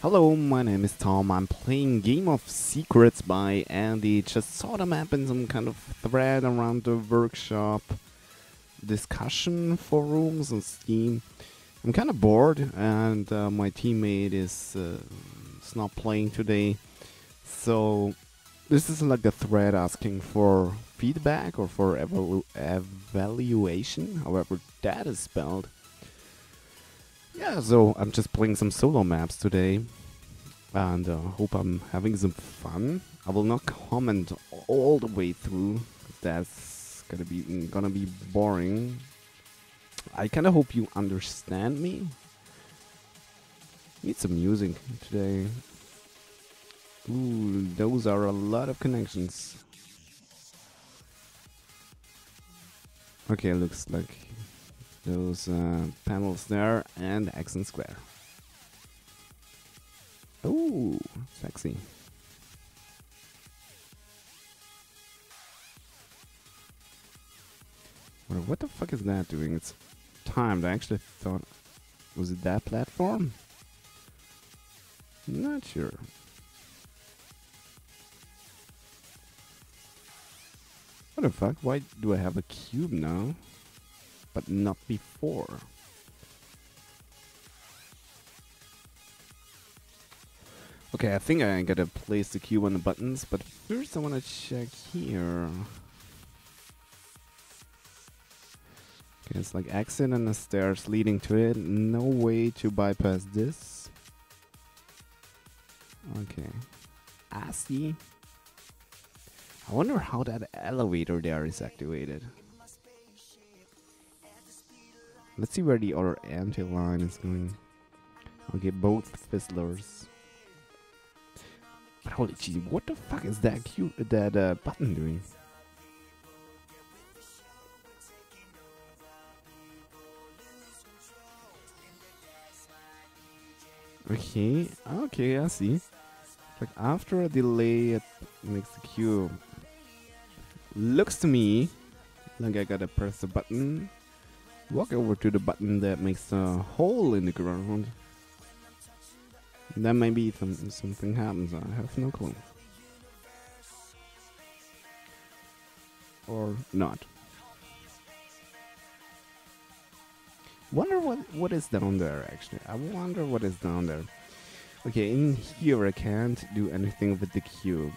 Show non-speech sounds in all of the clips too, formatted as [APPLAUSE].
Hello, my name is Tom. I'm playing Game of Secrets by Andy. Just saw the map in some kind of thread around the workshop discussion forums on Steam. I'm kind of bored, and uh, my teammate is, uh, is not playing today. So, this is like a thread asking for feedback or for evalu evaluation, however that is spelled. Yeah, so I'm just playing some solo maps today and uh, hope I'm having some fun. I will not comment all the way through. That's gonna be gonna be boring. I kind of hope you understand me. Need some music today. Ooh, those are a lot of connections. Okay, looks like those uh, panels there and accent square. Ooh, sexy. What the fuck is that doing? It's timed. I actually thought... Was it that platform? Not sure. What the fuck? Why do I have a cube now? But not before. Okay, I think I gotta place the cube on the buttons, but first I wanna check here. Okay, it's like exit and the stairs leading to it. No way to bypass this. Okay. I see. I wonder how that elevator there is activated. Let's see where the other anti-line is going. Okay, both fizzlers. But holy jeez, what the fuck is that cute that uh, button doing? Okay, okay, I see. Like after a delay, it makes the cube. Looks to me like I gotta press the button, walk over to the button that makes a hole in the ground. Then maybe some, something happens. I have no clue. Or not. Wonder what what is down there actually. I wonder what is down there. Okay, in here I can't do anything with the cube.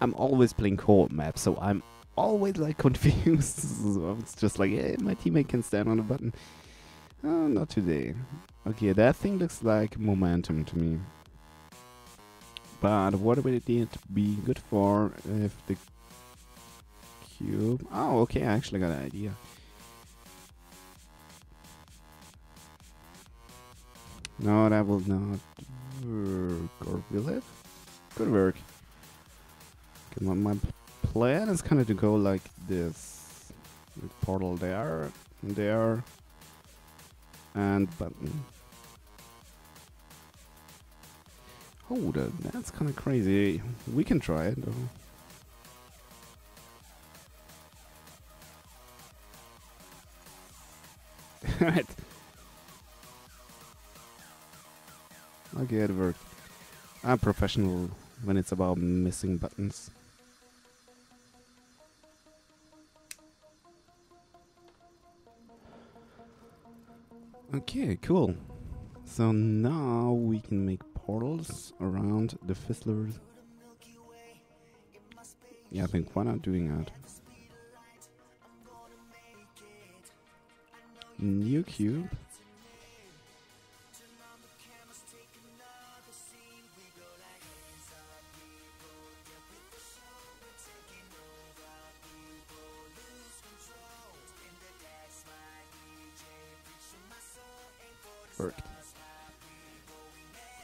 I'm always playing co-op maps, so I'm always like [LAUGHS] confused. so it's just like, hey, my teammate can stand on a button. Oh, not today. Okay, that thing looks like momentum to me. But what would it be good for if the cube... Oh, okay, I actually got an idea. No, that will not work. Or will it? Could work. Come on, my plan is kind of to go like this. Portal there, there, and button. Oh, that, that's kind of crazy. We can try it though. Okay, it worked. I'm professional when it's about missing buttons. Okay, cool. So now we can make portals around the fizzlers. Yeah, I think why not doing that? New cube.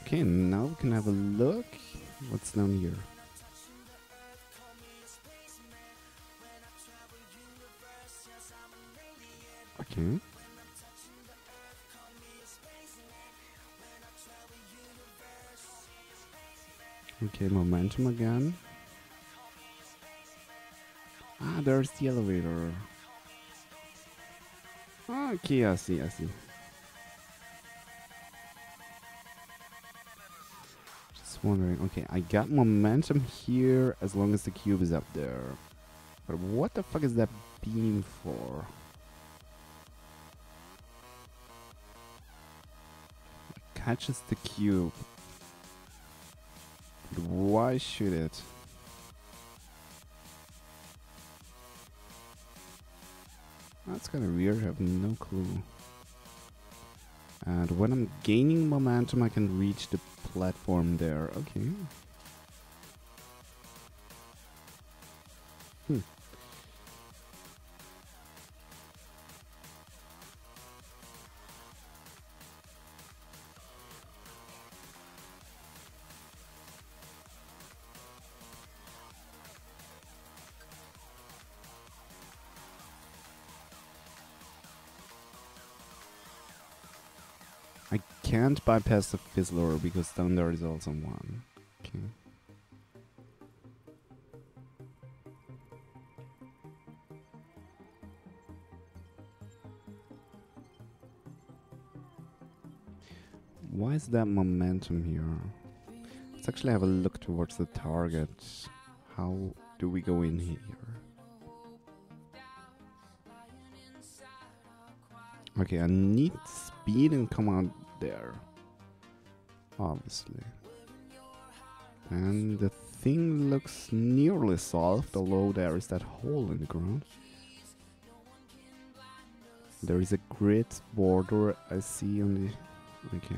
Okay, now we can have a look. What's down here? Okay. Okay, momentum again. Ah, there's the elevator. Okay, I see, I see. Wondering. Okay, I got momentum here as long as the cube is up there. But what the fuck is that beam for? It catches the cube. But why should it? That's kind of weird, I have no clue. And when I'm gaining momentum, I can reach the platform there. Okay. Hmm. Can't bypass the Fizzler because Thunder is also one. Okay. Why is that momentum here? Let's actually have a look towards the target. How do we go in here? Okay, I need speed and come out there. Obviously. And the thing looks nearly solved, although there is that hole in the ground. There is a grid border I see on the... Okay.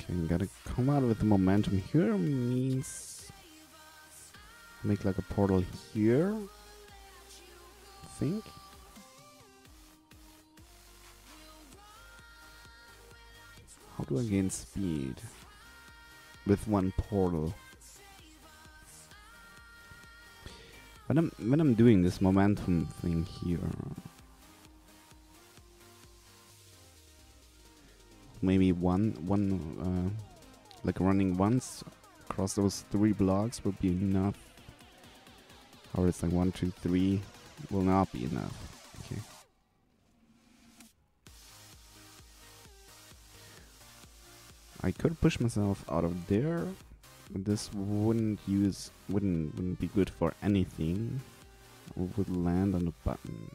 Okay, gotta come out with the momentum here means... Make like a portal here. think. I gain speed? With one portal. When I'm when I'm doing this momentum thing here, maybe one one uh, like running once across those three blocks would be enough. Or it's like one, two, three will not be enough. I could push myself out of there, this wouldn't use wouldn't wouldn't be good for anything. would land on the button.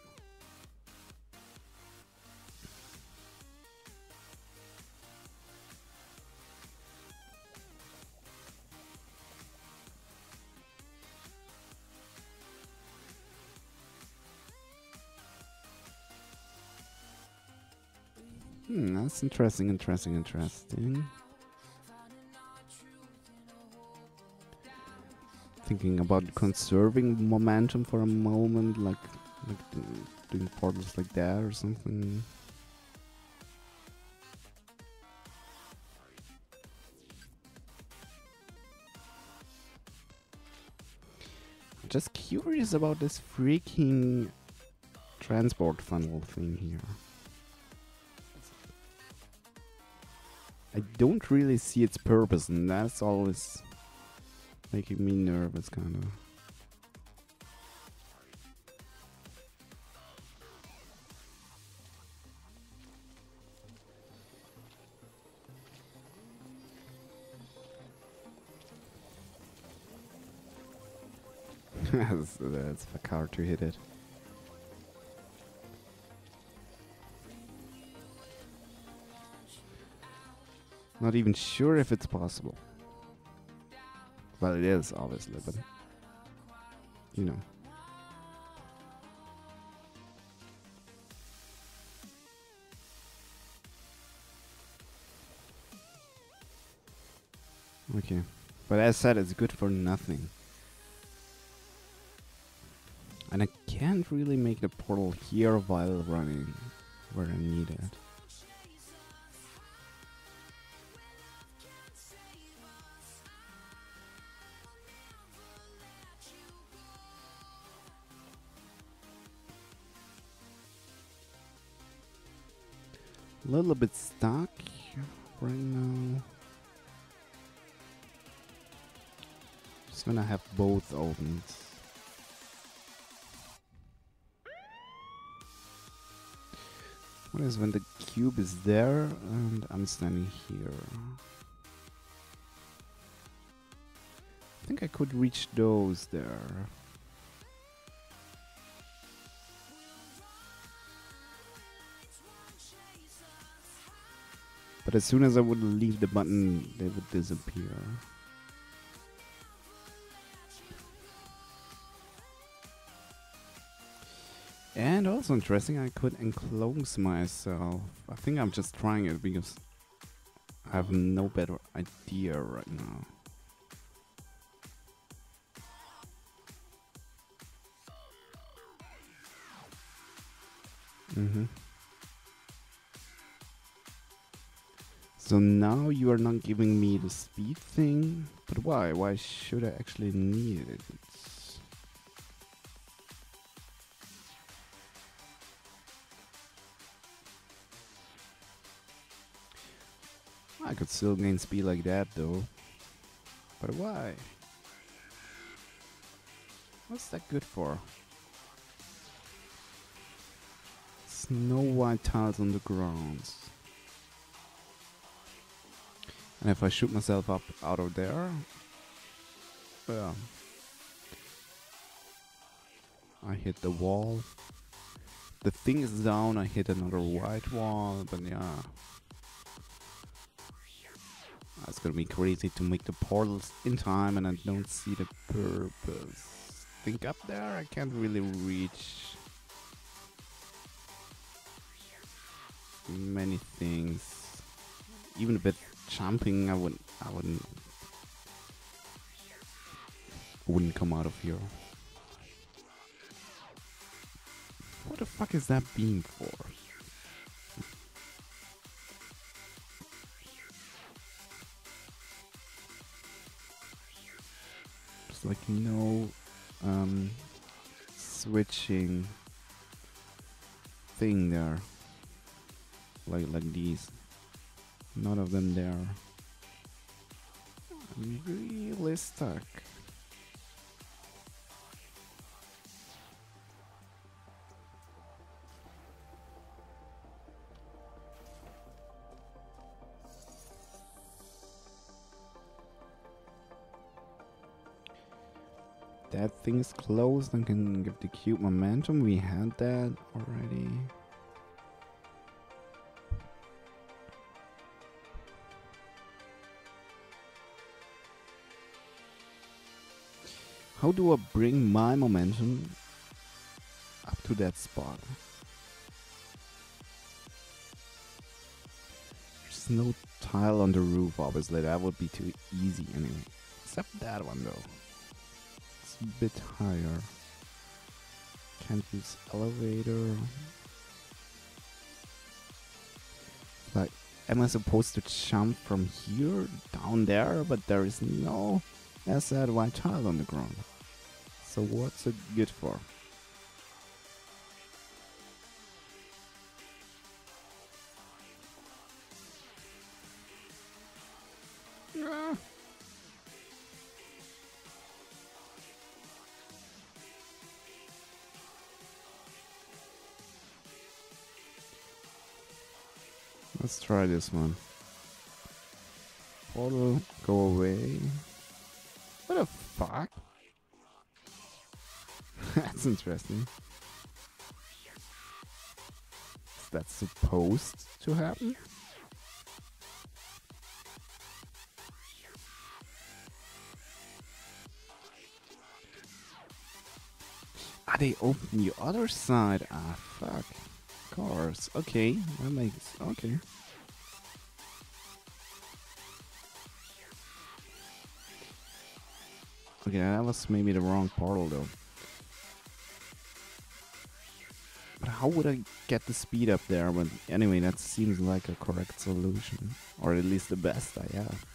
Hmm, that's interesting, interesting, interesting. Thinking about conserving momentum for a moment, like, like doing portals like that or something. Just curious about this freaking transport funnel thing here. I don't really see its purpose, and that's always making me nervous, kind of. [LAUGHS] that's, that's car to hit it. Not even sure if it's possible. Well, it is, obviously, but... You know. Okay. But as said, it's good for nothing. And I can't really make the portal here while running where I need it. A little bit stuck right now. Just gonna have both opens. What is when the cube is there and I'm standing here? I think I could reach those there. But as soon as I would leave the button, they would disappear. And also interesting, I could enclose myself. I think I'm just trying it because I have no better idea right now. Mm-hmm. So now you are not giving me the speed thing, but why? Why should I actually need it? I could still gain speed like that though. But why? What's that good for? Snow white tiles on the ground. And if I shoot myself up out of there, yeah. I hit the wall. The thing is down, I hit another white wall, but yeah. It's gonna be crazy to make the portals in time and I don't see the purpose. Think up there, I can't really reach many things. Even a bit jumping, I wouldn't, I wouldn't, wouldn't come out of here. What the fuck is that beam for? There's like no um, switching thing there, like like these. None of them there. I'm really stuck. That thing's closed and can give the cube momentum. We had that already. How do I bring my momentum up to that spot? There's no tile on the roof, obviously. That would be too easy anyway. Except that one, though. It's a bit higher. Can't use elevator. Like, am I supposed to jump from here down there? But there is no asset white tile on the ground. So what's it good for? Let's try this one. Portal, go away. Fuck? [LAUGHS] That's interesting. Is that supposed to happen? Ah, they open the other side. Ah, fuck. Of course. Okay, that makes... Okay. Okay, that was maybe the wrong portal though. But how would I get the speed up there? But anyway, that seems like a correct solution. Or at least the best I have.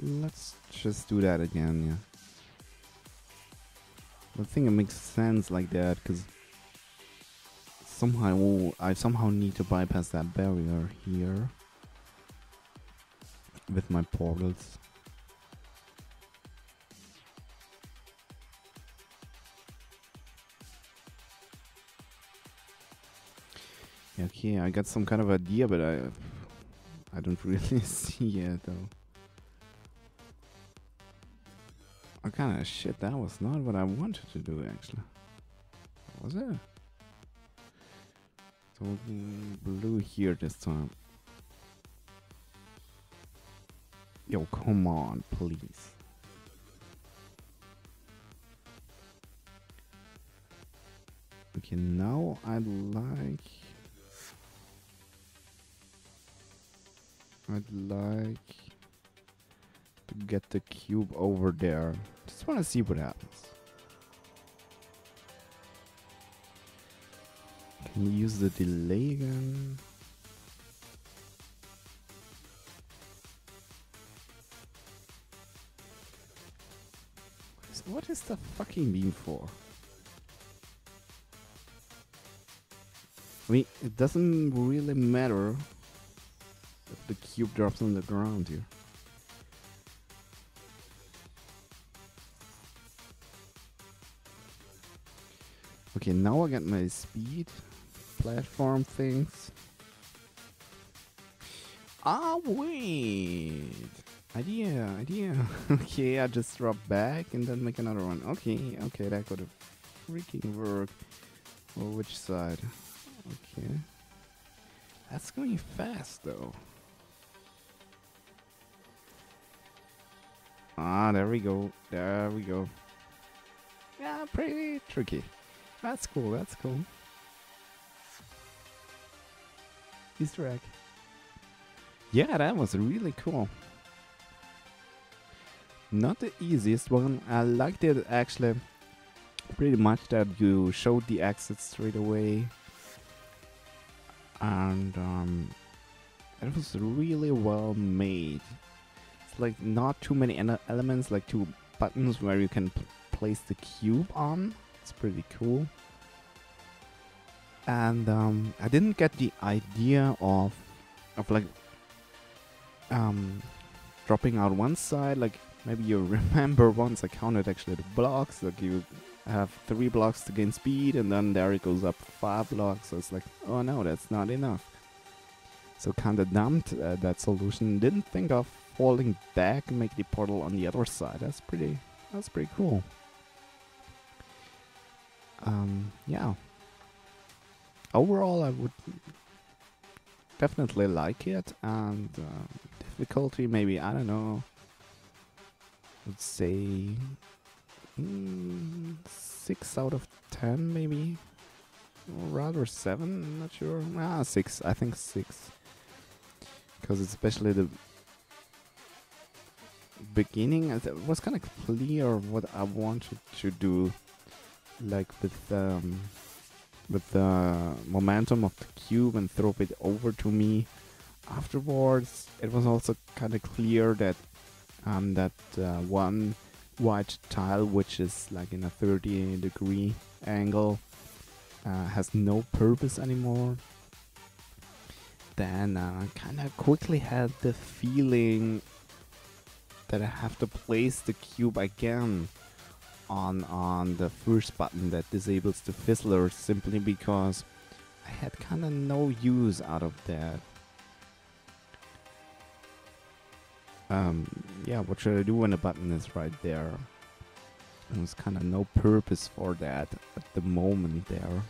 Let's just do that again, yeah. I think it makes sense like that, because somehow I somehow need to bypass that barrier here with my portals. Okay, I got some kind of idea, but I I don't [LAUGHS] really see it though. What kind of shit, that was not what I wanted to do actually. Was it? So blue here this time. Yo, come on, please. Okay, now I'd like... I'd like to get the cube over there. Just want to see what happens. You use the delay again? What is the fucking beam for? I mean, it doesn't really matter if the cube drops on the ground here. Okay, now I got my speed platform things. Ah, wait! Idea, idea. [LAUGHS] okay, I just drop back and then make another one. Okay, okay, that could have freaking worked. Or which side? Okay. That's going fast though. Ah, there we go. There we go. Yeah, pretty tricky. That's cool, that's cool. Easter egg. Yeah, that was really cool. Not the easiest one. I liked it actually pretty much that you showed the exit straight away and um, it was really well made. It's like not too many elements, like two buttons where you can place the cube on. It's pretty cool. And um, I didn't get the idea of of like um, dropping out one side. Like maybe you [LAUGHS] remember once I counted actually the blocks. Like you have three blocks to gain speed, and then there it goes up five blocks. So it's like, oh no, that's not enough. So kinda dumped uh, that solution. Didn't think of falling back and make the portal on the other side. That's pretty. That's pretty cool. Um, yeah. Overall, I would definitely like it, and uh, difficulty maybe I don't know. Let's say mm, six out of ten, maybe, or rather seven. I'm not sure. Ah, six. I think six, because especially the beginning, it was kind of clear what I wanted to do, like with um, with the momentum of the cube and throw it over to me. Afterwards, it was also kind of clear that um, that uh, one white tile which is like in a 30 degree angle uh, has no purpose anymore then uh, I kind of quickly had the feeling that I have to place the cube again on on the first button that disables the fizzler simply because I had kind of no use out of that um, yeah, what should I do when the button is right there? There's kind of no purpose for that at the moment there.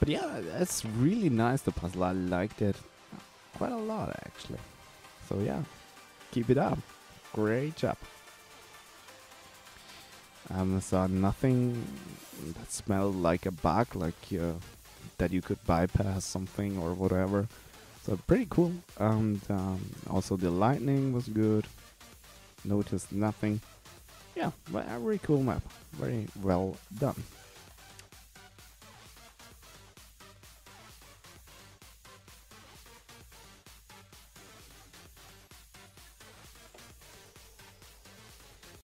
But yeah, that's really nice, the puzzle. I liked it quite a lot, actually. So yeah, keep it up. Great job. Um, saw nothing that smelled like a bug, like uh, that you could bypass something or whatever. So pretty cool. And um, also the lightning was good. Noticed nothing. Yeah, very cool map. Very well done.